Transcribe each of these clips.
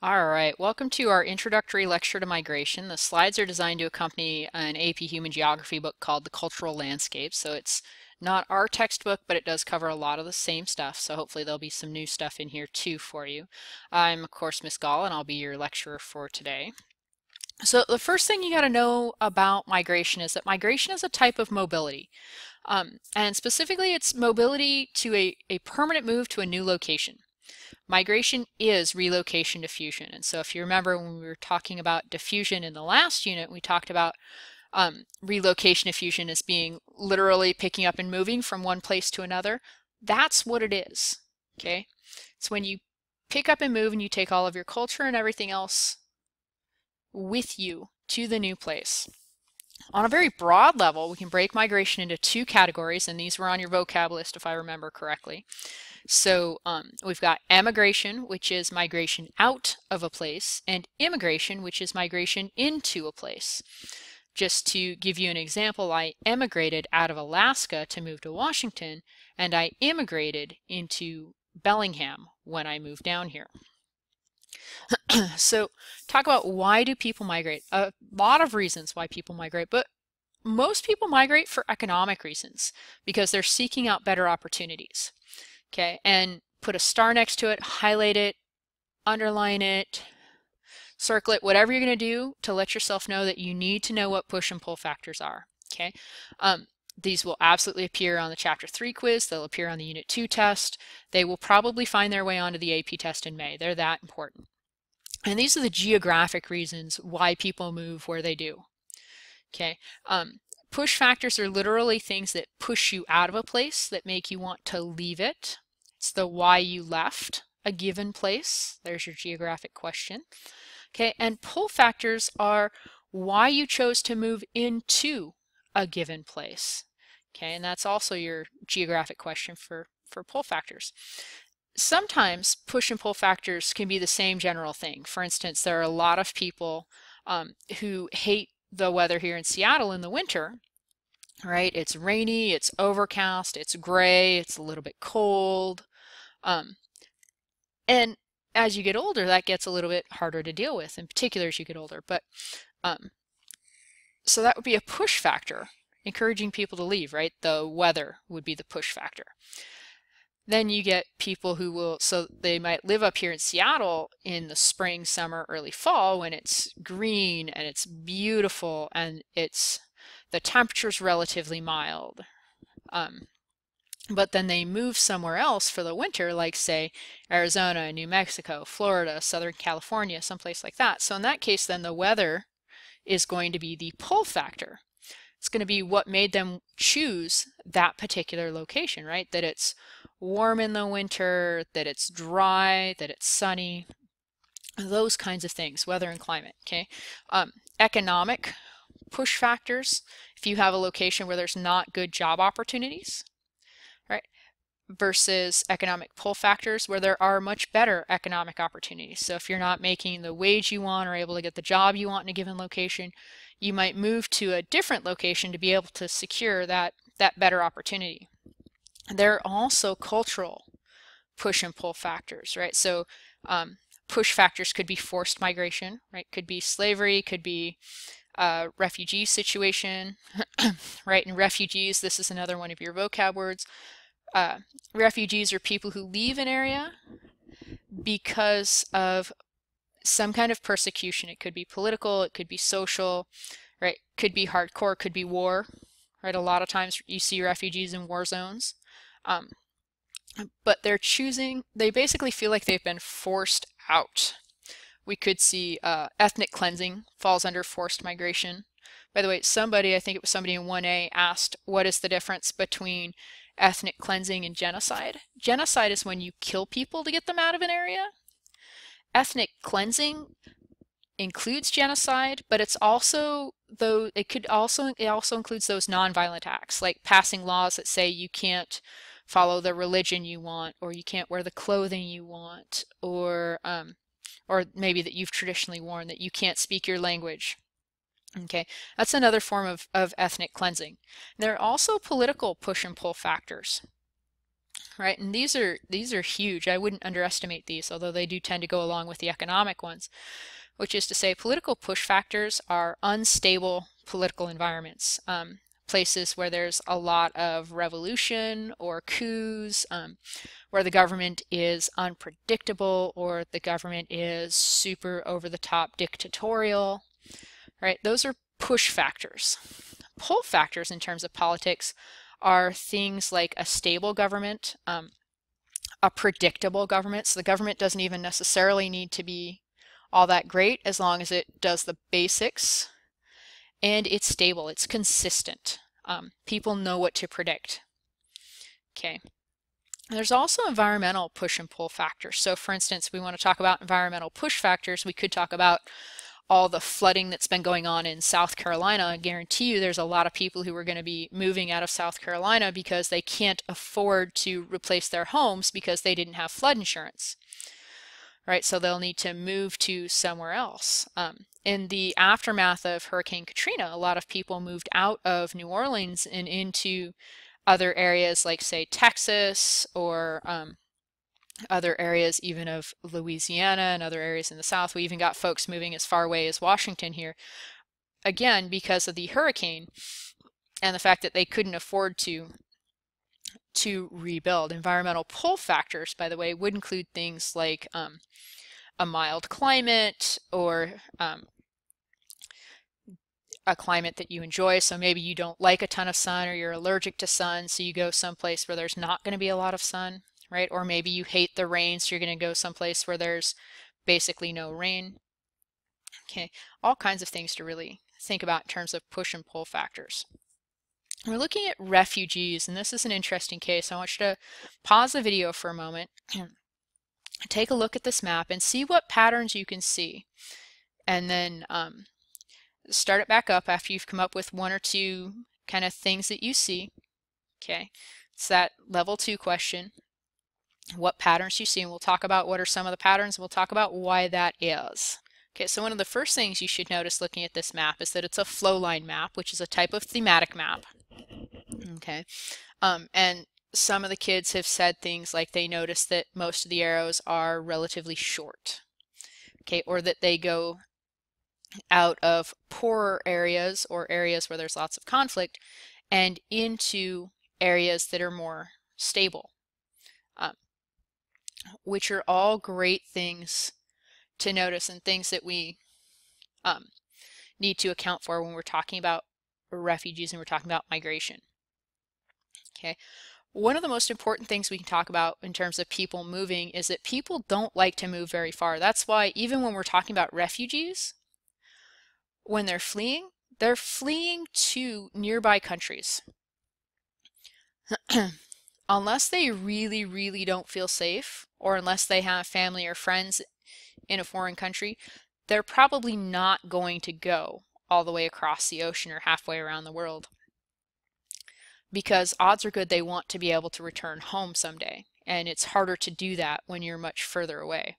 All right, welcome to our introductory lecture to migration. The slides are designed to accompany an AP Human Geography book called The Cultural Landscape. So it's not our textbook, but it does cover a lot of the same stuff. So hopefully there'll be some new stuff in here too for you. I'm of course Miss Gall and I'll be your lecturer for today. So the first thing you got to know about migration is that migration is a type of mobility. Um, and specifically it's mobility to a, a permanent move to a new location. Migration is relocation diffusion. And so if you remember when we were talking about diffusion in the last unit, we talked about um, relocation diffusion as being literally picking up and moving from one place to another. That's what it is, okay? It's when you pick up and move and you take all of your culture and everything else with you to the new place. On a very broad level, we can break migration into two categories, and these were on your vocab list if I remember correctly. So um, we've got emigration, which is migration out of a place, and immigration, which is migration into a place. Just to give you an example, I emigrated out of Alaska to move to Washington, and I immigrated into Bellingham when I moved down here. so talk about why do people migrate? A lot of reasons why people migrate, but most people migrate for economic reasons because they're seeking out better opportunities okay, and put a star next to it, highlight it, underline it, circle it, whatever you're going to do to let yourself know that you need to know what push and pull factors are, okay? Um, these will absolutely appear on the Chapter 3 quiz. They'll appear on the Unit 2 test. They will probably find their way onto the AP test in May. They're that important. And these are the geographic reasons why people move where they do. Okay, um, Push factors are literally things that push you out of a place, that make you want to leave it. It's the why you left a given place. There's your geographic question. Okay, and pull factors are why you chose to move into a given place. Okay, and that's also your geographic question for, for pull factors. Sometimes push and pull factors can be the same general thing. For instance, there are a lot of people um, who hate the weather here in Seattle in the winter, right? It's rainy, it's overcast, it's gray, it's a little bit cold. Um, and as you get older, that gets a little bit harder to deal with, in particular as you get older. But um, so that would be a push factor, encouraging people to leave, right? The weather would be the push factor. Then you get people who will, so they might live up here in Seattle in the spring, summer, early fall when it's green and it's beautiful and it's, the temperature's relatively mild. Um, but then they move somewhere else for the winter, like say Arizona, New Mexico, Florida, Southern California, someplace like that. So in that case, then the weather is going to be the pull factor. It's going to be what made them choose that particular location, right? That it's warm in the winter, that it's dry, that it's sunny, those kinds of things, weather and climate, okay? Um, economic push factors, if you have a location where there's not good job opportunities, right? Versus economic pull factors where there are much better economic opportunities. So if you're not making the wage you want or able to get the job you want in a given location, you might move to a different location to be able to secure that, that better opportunity. There are also cultural push and pull factors, right? So um, push factors could be forced migration, right? Could be slavery, could be a refugee situation, right? And refugees, this is another one of your vocab words. Uh, refugees are people who leave an area because of some kind of persecution. It could be political, it could be social, right? Could be hardcore, could be war, right? A lot of times you see refugees in war zones. Um, but they're choosing, they basically feel like they've been forced out. We could see uh, ethnic cleansing falls under forced migration. By the way, somebody, I think it was somebody in 1A, asked what is the difference between ethnic cleansing and genocide? Genocide is when you kill people to get them out of an area. Ethnic cleansing includes genocide, but it's also though it could also it also includes those nonviolent acts like passing laws that say you can't follow the religion you want or you can't wear the clothing you want or um, or maybe that you've traditionally worn that you can't speak your language okay that's another form of, of ethnic cleansing there are also political push and pull factors right? And these are these are huge. I wouldn't underestimate these, although they do tend to go along with the economic ones, which is to say political push factors are unstable political environments. Um, places where there's a lot of revolution or coups, um, where the government is unpredictable or the government is super over the top dictatorial, right? Those are push factors. Pull factors in terms of politics are things like a stable government, um, a predictable government. So the government doesn't even necessarily need to be all that great as long as it does the basics and it's stable, it's consistent. Um, people know what to predict. Okay. There's also environmental push and pull factors. So for instance, we want to talk about environmental push factors. We could talk about all the flooding that's been going on in South Carolina, I guarantee you there's a lot of people who are going to be moving out of South Carolina because they can't afford to replace their homes because they didn't have flood insurance. Right, so they'll need to move to somewhere else. Um, in the aftermath of Hurricane Katrina, a lot of people moved out of New Orleans and into other areas like, say, Texas or um, other areas even of Louisiana and other areas in the south. We even got folks moving as far away as Washington here. Again, because of the hurricane and the fact that they couldn't afford to to rebuild. Environmental pull factors, by the way, would include things like um, a mild climate or um, a climate that you enjoy. So maybe you don't like a ton of sun or you're allergic to sun, so you go someplace where there's not going to be a lot of sun right? Or maybe you hate the rain, so you're going to go someplace where there's basically no rain. Okay, all kinds of things to really think about in terms of push and pull factors. We're looking at refugees, and this is an interesting case. I want you to pause the video for a moment, take a look at this map, and see what patterns you can see. And then um, start it back up after you've come up with one or two kind of things that you see. Okay, it's that level two question what patterns you see, and we'll talk about what are some of the patterns, and we'll talk about why that is. Okay, so one of the first things you should notice looking at this map is that it's a flow line map, which is a type of thematic map. Okay, um, and some of the kids have said things like they notice that most of the arrows are relatively short. Okay, or that they go out of poorer areas or areas where there's lots of conflict and into areas that are more stable. Um, which are all great things to notice and things that we um, need to account for when we're talking about refugees and we're talking about migration. Okay. One of the most important things we can talk about in terms of people moving is that people don't like to move very far. That's why even when we're talking about refugees, when they're fleeing, they're fleeing to nearby countries. unless they really, really don't feel safe, or unless they have family or friends in a foreign country, they're probably not going to go all the way across the ocean or halfway around the world. Because odds are good they want to be able to return home someday, and it's harder to do that when you're much further away.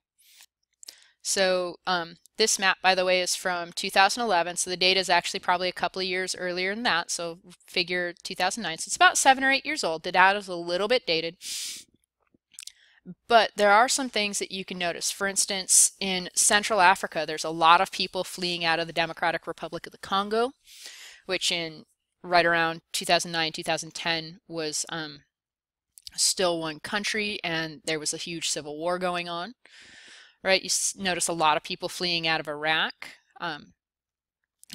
So um, this map, by the way, is from 2011, so the data is actually probably a couple of years earlier than that, so figure 2009. So it's about seven or eight years old. The data is a little bit dated. But there are some things that you can notice. For instance, in Central Africa, there's a lot of people fleeing out of the Democratic Republic of the Congo, which in right around 2009, 2010 was um, still one country, and there was a huge civil war going on right? You notice a lot of people fleeing out of Iraq, um,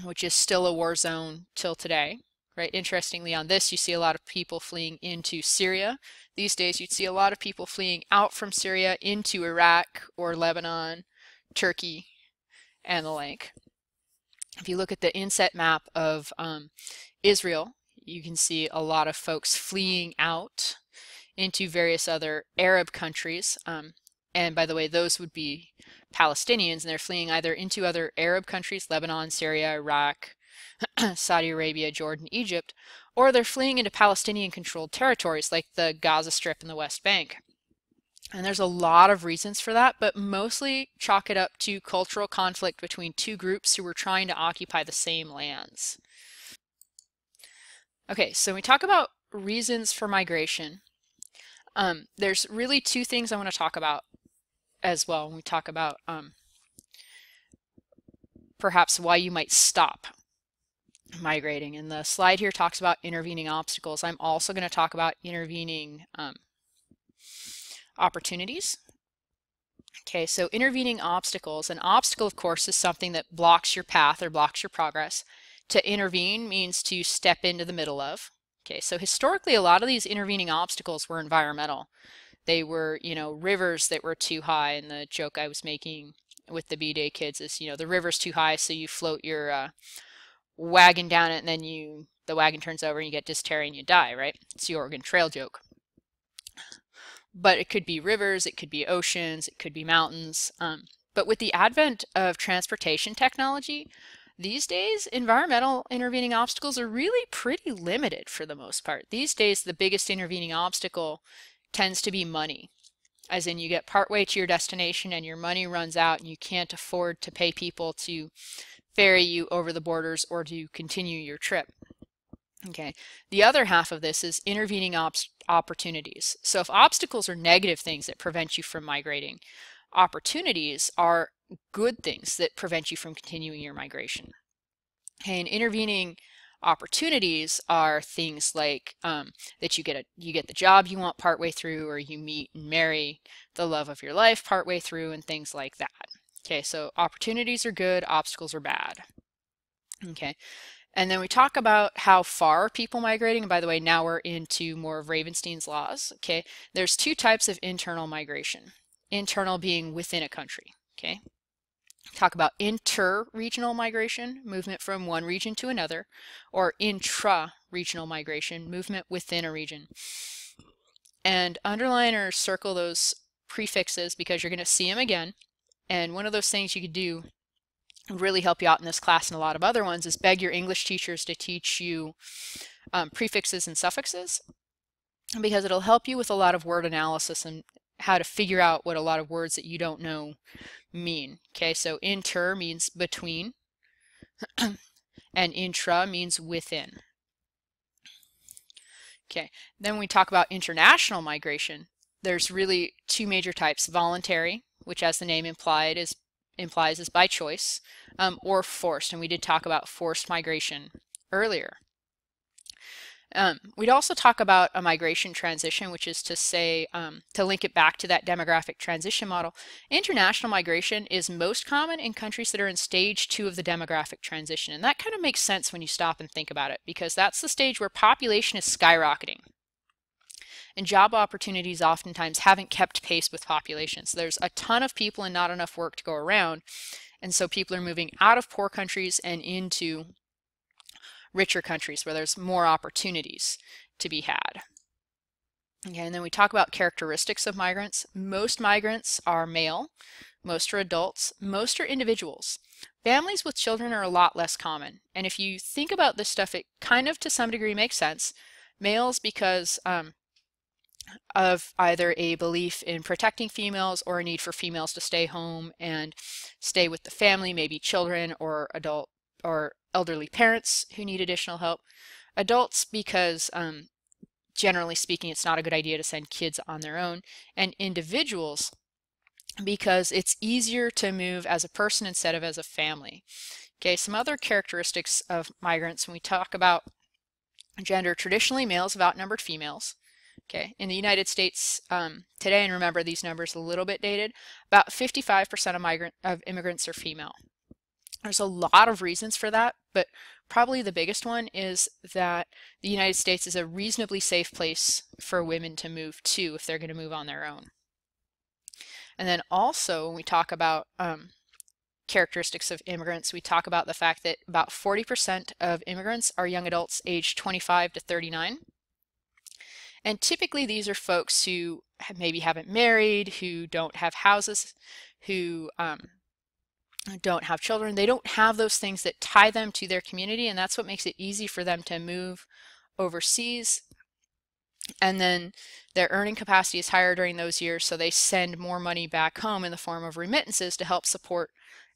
which is still a war zone till today, right? Interestingly, on this, you see a lot of people fleeing into Syria. These days, you'd see a lot of people fleeing out from Syria into Iraq or Lebanon, Turkey, and the like. If you look at the inset map of um, Israel, you can see a lot of folks fleeing out into various other Arab countries. Um, and by the way, those would be Palestinians, and they're fleeing either into other Arab countries, Lebanon, Syria, Iraq, Saudi Arabia, Jordan, Egypt, or they're fleeing into Palestinian controlled territories like the Gaza Strip and the West Bank. And there's a lot of reasons for that, but mostly chalk it up to cultural conflict between two groups who were trying to occupy the same lands. Okay, so when we talk about reasons for migration, um, there's really two things I want to talk about as well when we talk about um, perhaps why you might stop migrating. And the slide here talks about intervening obstacles. I'm also going to talk about intervening um, opportunities. Okay, so intervening obstacles. An obstacle, of course, is something that blocks your path or blocks your progress. To intervene means to step into the middle of. Okay, so historically, a lot of these intervening obstacles were environmental. They were, you know, rivers that were too high. And the joke I was making with the B-Day kids is, you know, the river's too high, so you float your uh, wagon down it, and then you the wagon turns over and you get dysentery and you die, right? It's the Oregon Trail joke. But it could be rivers, it could be oceans, it could be mountains. Um, but with the advent of transportation technology, these days, environmental intervening obstacles are really pretty limited for the most part. These days, the biggest intervening obstacle tends to be money, as in you get partway to your destination and your money runs out and you can't afford to pay people to ferry you over the borders or to continue your trip. Okay, the other half of this is intervening opportunities. So if obstacles are negative things that prevent you from migrating, opportunities are good things that prevent you from continuing your migration. And intervening opportunities are things like um, that you get a you get the job you want partway through, or you meet and marry the love of your life partway through, and things like that. Okay, so opportunities are good, obstacles are bad. Okay, and then we talk about how far people migrating. And by the way, now we're into more of Ravenstein's laws. Okay, there's two types of internal migration. Internal being within a country. Okay, talk about inter-regional migration, movement from one region to another, or intra-regional migration, movement within a region. And underline or circle those prefixes because you're going to see them again. And one of those things you could do really help you out in this class and a lot of other ones is beg your English teachers to teach you um, prefixes and suffixes because it'll help you with a lot of word analysis and how to figure out what a lot of words that you don't know mean. Okay, so inter means between and intra means within. Okay, then we talk about international migration. There's really two major types, voluntary, which as the name implied is implies is by choice, um, or forced, and we did talk about forced migration earlier. Um, we'd also talk about a migration transition, which is to say, um, to link it back to that demographic transition model. International migration is most common in countries that are in stage two of the demographic transition. And that kind of makes sense when you stop and think about it, because that's the stage where population is skyrocketing and job opportunities oftentimes haven't kept pace with population. So there's a ton of people and not enough work to go around. And so people are moving out of poor countries and into richer countries where there's more opportunities to be had. Okay, and then we talk about characteristics of migrants. Most migrants are male, most are adults, most are individuals. Families with children are a lot less common. And if you think about this stuff, it kind of to some degree makes sense. Males because um, of either a belief in protecting females or a need for females to stay home and stay with the family, maybe children or adult or elderly parents who need additional help. Adults because um, generally speaking it's not a good idea to send kids on their own and individuals because it's easier to move as a person instead of as a family. Okay, some other characteristics of migrants when we talk about gender, traditionally males have outnumbered females. Okay, in the United States um, today, and remember these numbers a little bit dated, about 55% of migrant of immigrants are female. There's a lot of reasons for that, but probably the biggest one is that the United States is a reasonably safe place for women to move to if they're going to move on their own. And then also when we talk about um, characteristics of immigrants, we talk about the fact that about 40% of immigrants are young adults aged 25 to 39. And typically these are folks who maybe haven't married, who don't have houses, who um, don't have children. They don't have those things that tie them to their community, and that's what makes it easy for them to move overseas. And then their earning capacity is higher during those years, so they send more money back home in the form of remittances to help support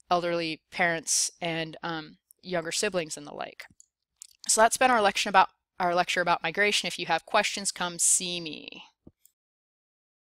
elderly parents and um, younger siblings and the like. So that's been our lecture about our lecture about migration. If you have questions, come see me.